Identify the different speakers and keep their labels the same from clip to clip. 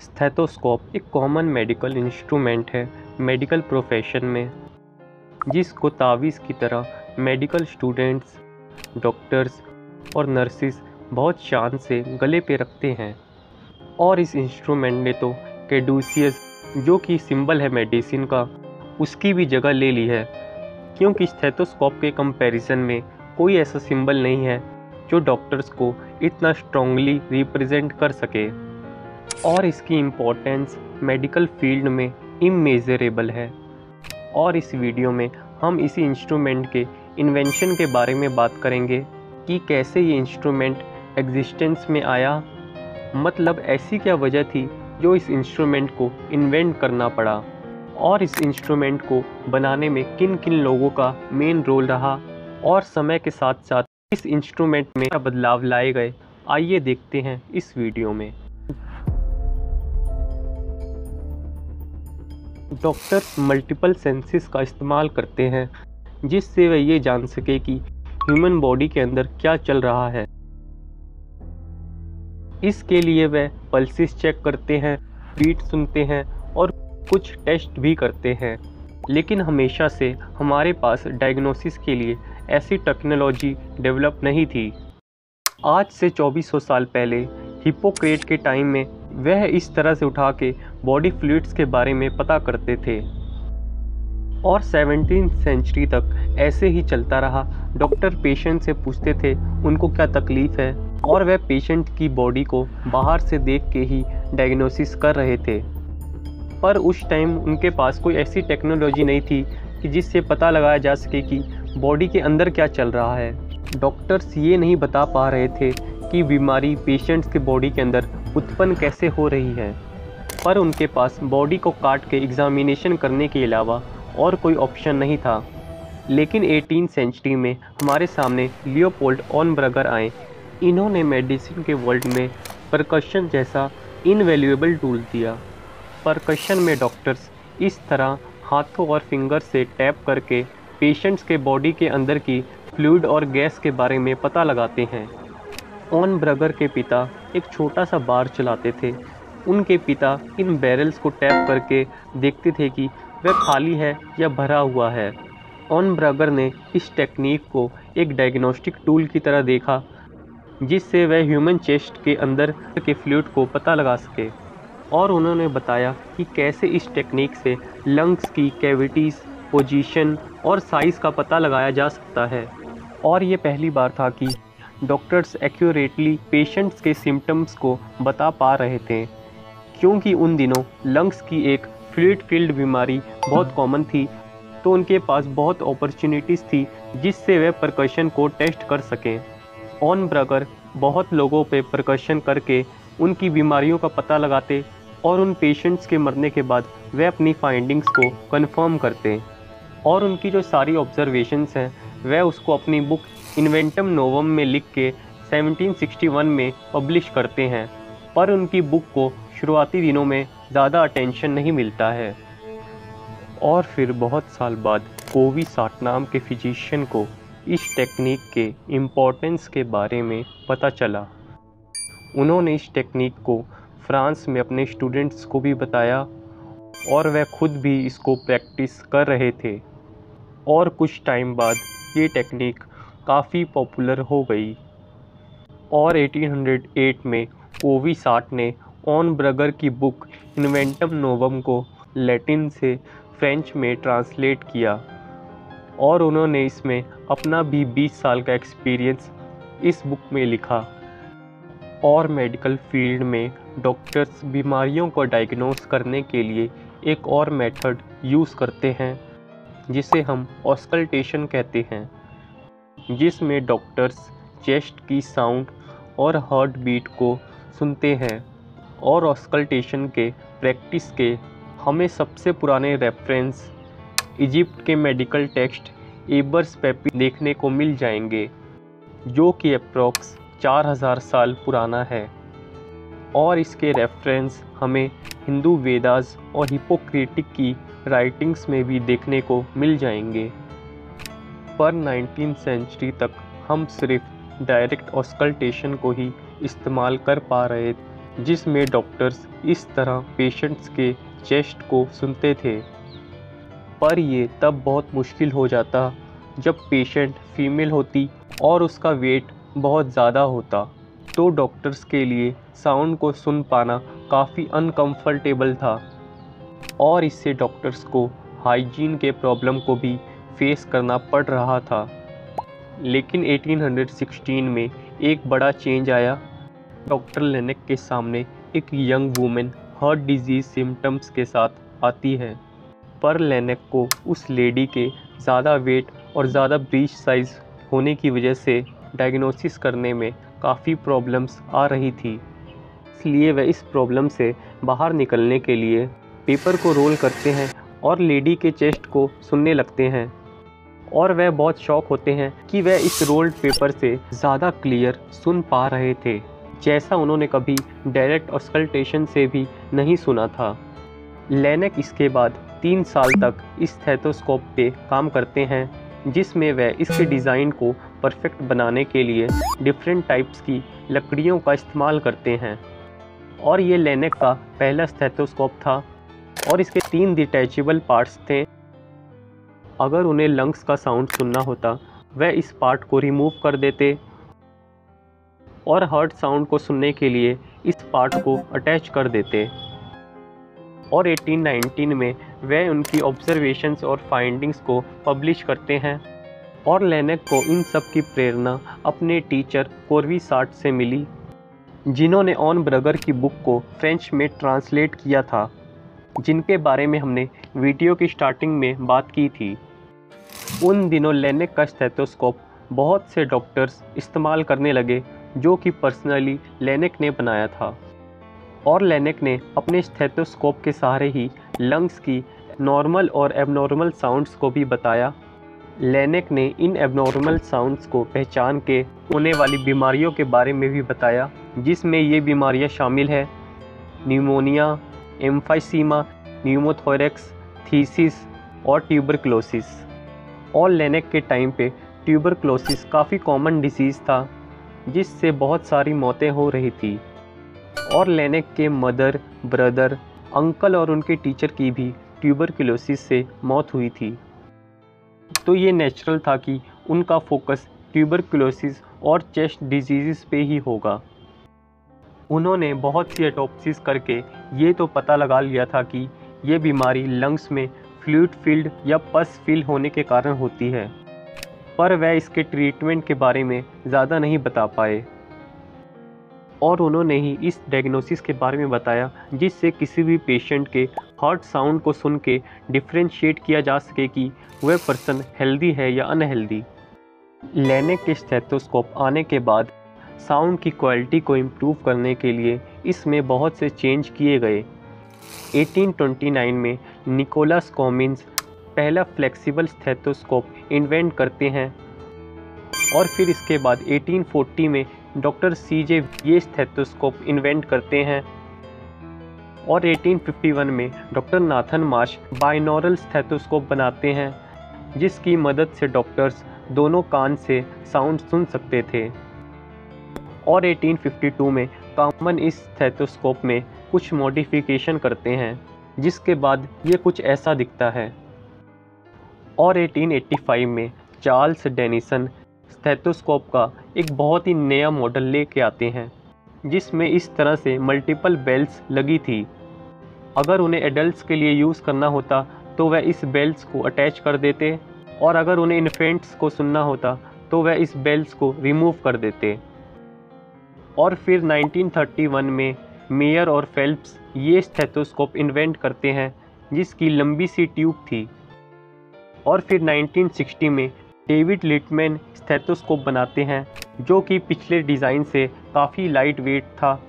Speaker 1: Stethoscope एक common medical instrument है medical profession में, जिसको तावीज़ की तरह मेडिकल स्टूडेंट्स डॉक्टर्स और नर्सिस बहुत शान से गले पे रखते हैं। और इस इंस्ट्रूमेंट ने तो कैडूसियस जो कि सिंबल है मेडिसिन का, उसकी भी जगह ले ली है। क्योंकि स्टेथोस्कोप के कंपैरिजन में कोई ऐसा सिंबल नहीं है, जो डॉक्टर्स को इतना स्ट्रांगली रिप्रेजेंट कर सके। और इसकी इम्पोर्टेंस मेडिकल फ़ील्ड में इमेजरेबल है। और इस वीडियो में हम इसी इंस्ट्रूमेंट के इन्वेंशन के बारे में बात करेंगे कि कैसे ये इंस्ट्रूमेंट एग्जिस्टेंस में आया। मतलब ऐसी क्या वजह थी जो इस इंस्ट्रूमेंट को इन्वेंट करना पड़ा और इस इंस्ट्रूमेंट को बनाने में किन किन लोगों का मेन रोल रहा और समय के साथ साथ इस इंस्ट्रूमेंट में बदलाव लाए गए। आइए देखते हैं इस वीडियो में। डॉक्टर्स मल्टीपल सेंसेस का इस्तेमाल करते हैं, जिससे वह ये जान सके कि ह्यूमन बॉडी के अंदर क्या चल रहा है। इसके लिए वह पल्सिस चेक करते हैं बीट सुनते हैं और कुछ टेस्ट भी करते हैं। लेकिन हमेशा से हमारे पास डायग्नोसिस के लिए ऐसी टेक्नोलॉजी डेवलप नहीं थी। आज से 2400 साल पहले हिपोक्रेट के टाइम में वह इस तरह से उठा के बॉडी फ्लूड्स के बारे में पता करते थे। और सेवनटीन सेंचुरी तक ऐसे ही चलता रहा। डॉक्टर पेशेंट से पूछते थे, उनको क्या तकलीफ़ है? और वह पेशेंट की बॉडी को बाहर से देख के ही डायग्नोसिस कर रहे थे। पर उस टाइम उनके पास कोई ऐसी टेक्नोलॉजी नहीं थी कि जिससे पता लगाया जा सके कि बॉडी के अंदर क्या चल रहा है। डॉक्टर्स ये नहीं बता पा रहे थे कि बीमारी पेशेंट्स के बॉडी के अंदर उत्पन्न कैसे हो रही है? पर उनके पास बॉडी को काट के एग्ज़ामिनेशन करने के अलावा और कोई ऑप्शन नहीं था। लेकिन एटीन सेंचुरी में हमारे सामने लियोपोल्ड ऑन ब्रगर आए। इन्होंने मेडिसिन के वर्ल्ड में परकशन जैसा इनवेल्यूएबल टूल दिया। परकशन में डॉक्टर्स इस तरह हाथों और फिंगर से टैप करके पेशेंट्स के बॉडी के अंदर की फ्लूड और गैस के बारे में पता लगाते हैं। ऑन ब्रगर के पिता एक छोटा सा बार चलाते थे। उनके पिता इन बैरल्स को टैप करके देखते थे कि वह खाली है या भरा हुआ है। ऑन ब्रगर ने इस टेक्निक को एक डायग्नोस्टिक टूल की तरह देखा, जिससे वह ह्यूमन चेस्ट के अंदर के फ्लूड को पता लगा सके। और उन्होंने बताया कि कैसे इस टेक्निक से लंग्स की कैविटीज़, पोजीशन और साइज़ का पता लगाया जा सकता है। और ये पहली बार था कि डॉक्टर्स एक्यूरेटली पेशेंट्स के सिम्टम्स को बता पा रहे थे, क्योंकि उन दिनों लंग्स की एक फ्लूड फ़ील्ड बीमारी बहुत कॉमन थी तो उनके पास बहुत अपॉर्चुनिटीज़ थी, जिससे वे प्रकर्शन को टेस्ट कर सकें। ऑन ब्रगर बहुत लोगों पे प्रकशन करके उनकी बीमारियों का पता लगाते और उन पेशेंट्स के मरने के बाद वे अपनी फाइंडिंग्स को कंफर्म करते। और उनकी जो सारी ऑब्जर्वेशंस हैं वह उसको अपनी बुक इन्वेंटम नोवम में लिख के 1761 में पब्लिश करते हैं, पर उनकी बुक को शुरुआती दिनों में ज़्यादा अटेंशन नहीं मिलता है। और फिर बहुत साल बाद कोवी साट नाम के फिजिशियन को इस टेक्निक के इम्पोर्टेंस के बारे में पता चला। उन्होंने इस टेक्निक को फ्रांस में अपने स्टूडेंट्स को भी बताया, और वह खुद भी इसको प्रैक्टिस कर रहे थे। और कुछ टाइम बाद ये टेक्निक काफ़ी पॉपुलर हो गई। और 1808 में कोवी साट ने ऑन ब्रगर की बुक इन्वेंटम नोवम को लैटिन से फ्रेंच में ट्रांसलेट किया और उन्होंने इसमें अपना भी 20 साल का एक्सपीरियंस इस बुक में लिखा। और मेडिकल फ़ील्ड में डॉक्टर्स बीमारियों को डायग्नोस करने के लिए एक और मेथड यूज़ करते हैं, जिसे हम ऑस्कल्टेशन कहते हैं। जिसमें डॉक्टर्स चेस्ट की साउंड और हार्ट बीट को सुनते हैं और ऑस्कल्टेशन के प्रैक्टिस के हमें सबसे पुराने रेफरेंस इजिप्ट के मेडिकल टेक्स्ट एबर्स पेपी देखने को मिल जाएँगे, जो कि अप्रॉक्स 4000 साल पुराना है। और इसके रेफरेंस हमें हिंदू वेदास और हिपोक्रेटिक की राइटिंग्स में भी देखने को मिल जाएँगे। पर नाइनटीन सेंचुरी तक हम सिर्फ़ डायरेक्ट ऑस्कल्टेशन को ही इस्तेमाल कर पा रहे जिसमें डॉक्टर्स इस तरह पेशेंट्स के चेस्ट को सुनते थे। पर ये तब बहुत मुश्किल हो जाता जब पेशेंट फीमेल होती और उसका वेट बहुत ज़्यादा होता तो डॉक्टर्स के लिए साउंड को सुन पाना काफ़ी अनकम्फर्टेबल था। और इससे डॉक्टर्स को हाइजीन के प्रॉब्लम को भी फेस करना पड़ रहा था। लेकिन 1816 में एक बड़ा चेंज आया। डॉक्टर लेनेक के सामने एक young women heart disease symptoms के साथ आती है। पर लेनेक को उस लेडी के ज़्यादा वेट और ज़्यादा ब्रीच साइज़ होने की वजह से डायग्नोसिस करने में काफ़ी प्रॉब्लम्स आ रही थी। इसलिए वह इस प्रॉब्लम से बाहर निकलने के लिए पेपर को रोल करते हैं और लेडी के चेस्ट को सुनने लगते हैं। और वह बहुत शौक होते हैं कि वह इस रोल्ड पेपर से ज़्यादा क्लियर सुन पा रहे थे, जैसा उन्होंने कभी डायरेक्ट ऑस्कल्टेशन से भी नहीं सुना था। लेनेक इसके बाद तीन साल तक इस थेटोस्कोप पे काम करते हैं, जिसमें वह इसके डिज़ाइन को परफेक्ट बनाने के लिए डिफरेंट टाइप्स की लकड़ियों का इस्तेमाल करते हैं। और ये लेनेक का पहला स्थेटोस्कोप था, और इसके तीन डिटैचेबल पार्ट्स थे। अगर उन्हें लंग्स का साउंड सुनना होता, वह इस पार्ट को रिमूव कर देते और हर्ट साउंड को सुनने के लिए इस पार्ट को अटैच कर देते। और 1819 में वे उनकी ऑब्जर्वेशंस और फाइंडिंग्स को पब्लिश करते हैं और लेनेक को इन सब की प्रेरणा अपने टीचर कोरवी साठ से मिली, जिन्होंने ऑन ब्रगर की बुक को फ्रेंच में ट्रांसलेट किया था, जिनके बारे में हमने वीडियो की स्टार्टिंग में बात की थी। उन दिनों लेनेक स्टेथोस्कोप बहुत से डॉक्टर्स इस्तेमाल करने लगे, जो कि पर्सनली लेनेक ने बनाया था। और लेनेक ने अपने स्टेथोस्कोप के सहारे ही लंग्स की नॉर्मल और एबनॉर्मल साउंड्स को भी बताया। लेनेक ने इन एबनॉर्मल साउंड्स को पहचान के होने वाली बीमारियों के बारे में भी बताया, जिसमें ये बीमारियाँ शामिल है। न्यूमोनिया एम्फाइसीमा न्यूमोथोरेक्स थीसिस और ट्यूबरक्लोसिस और लेनेक के टाइम पे ट्यूबरक्लोसिस काफ़ी कॉमन डिसीज़ था, जिससे बहुत सारी मौतें हो रही थी। और लेनेक के मदर ब्रदर अंकल और उनके टीचर की भी ट्यूबरक्लोसिस से मौत हुई थी। तो ये नेचुरल था कि उनका फोकस ट्यूबरक्लोसिस और चेस्ट डिज़ीज़ पे ही होगा। उन्होंने बहुत सी एटोपसिस करके ये तो पता लगा लिया था कि ये बीमारी लंग्स में फ्लूड फ़ील्ड या पस फील होने के कारण होती है। पर वह इसके ट्रीटमेंट के बारे में ज़्यादा नहीं बता पाए। और उन्होंने ही इस डायग्नोसिस के बारे में बताया, जिससे किसी भी पेशेंट के हार्ट साउंड को सुन के डिफ्रेंशिएट किया जा सके कि वह पर्सन हेल्दी है या अनहेल्दी लेने के स्टेथोस्कोप आने के बाद साउंड की क्वालिटी को इम्प्रूव करने के लिए इसमें बहुत से चेंज किए गए। 1829 में निकोलस कॉमिन्स पहला फ्लेक्सिबल स्टेथोस्कोप इन्वेंट करते हैं। और फिर इसके बाद 1840 में डॉक्टर सी जे ये स्टेथोस्कोप इन्वेंट करते हैं। और 1851 में doctor Nathan Marsh binaural stethoscope बनाते हैं, जिसकी मदद से डॉक्टर्स दोनों कान से साउंड सुन सकते थे। और 1852 में कॉमन इस स्टेथोस्कोप में कुछ मॉडिफिकेशन करते हैं। जिसके बाद ये कुछ ऐसा दिखता है। और 1885 में चार्ल्स डेनिसन स्टेथोस्कोप का एक बहुत ही नया मॉडल लेके आते हैं, जिसमें इस तरह से मल्टीपल बेल्ट्स लगी थी। अगर उन्हें एडल्ट्स के लिए यूज़ करना होता तो वह इस बेल्ट्स को अटैच कर देते, और अगर उन्हें इन्फेंट्स को सुनना होता तो वह इस बेल्ट्स को रिमूव कर देते। और फिर 1931 में मेयर और फेल्प्स ये स्टेथोस्कोप इन्वेंट करते हैं, जिसकी लंबी सी ट्यूब थी। और फिर 1960 में डेविड लिटमैन स्टेथोस्कोप बनाते हैं, जो कि पिछले डिज़ाइन से काफ़ी लाइट वेट था।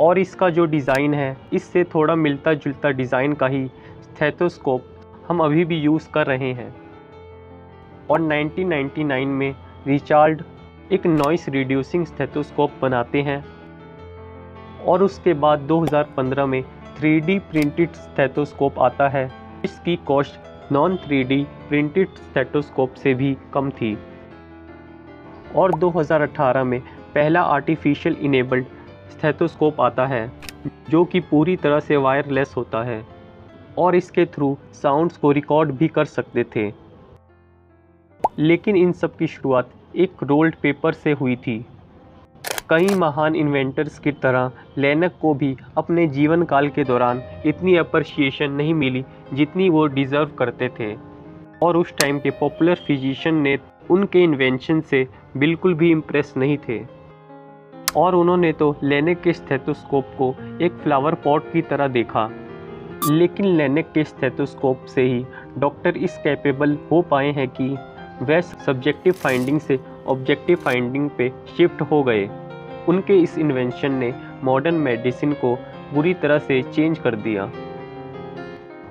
Speaker 1: और इसका जो डिज़ाइन है, इससे थोड़ा मिलता जुलता डिज़ाइन का ही स्टेथोस्कोप हम अभी भी यूज़ कर रहे हैं। और 1999 में रिचार्ड एक नॉइस रिड्यूसिंग स्टेथोस्कोप बनाते हैं। और उसके बाद 2015 में 3D प्रिंटेड स्टेथोस्कोप आता है। इसकी cost non 3D printed stethoscope से भी कम थी। और 2018 में पहला आर्टिफिशियल इनेबल्ड स्टेथोस्कोप आता है, जो कि पूरी तरह से वायरलेस होता है और इसके थ्रू साउंड्स को रिकॉर्ड भी कर सकते थे। लेकिन इन सब की शुरुआत एक रोल्ड पेपर से हुई थी। कई महान इन्वेंटर्स की तरह लेनक को भी अपने जीवन काल के दौरान इतनी अप्रिसिएशन नहीं मिली जितनी वो डिज़र्व करते थे। और उस टाइम के पॉपुलर फिजिशियन ने उनके इन्वेंशन से बिल्कुल भी इम्प्रेस नहीं थे। और उन्होंने तो लेनेक के स्टेथोस्कोप को एक फ्लावर पॉट की तरह देखा। लेकिन लेनेक के स्टेथोस्कोप से ही डॉक्टर इस कैपेबल हो पाए हैं कि वह सब्जेक्टिव फाइंडिंग से ऑब्जेक्टिव फाइंडिंग पे शिफ्ट हो गए। उनके इस इन्वेंशन ने मॉडर्न मेडिसिन को बुरी तरह से चेंज कर दिया।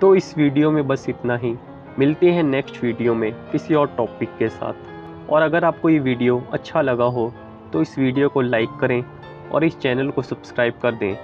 Speaker 1: तो इस वीडियो में बस इतना ही। मिलते हैं नेक्स्ट वीडियो में किसी और टॉपिक के साथ। और अगर आपको ये वीडियो अच्छा लगा हो तो इस वीडियो को लाइक करें और इस चैनल को सब्सक्राइब कर दें।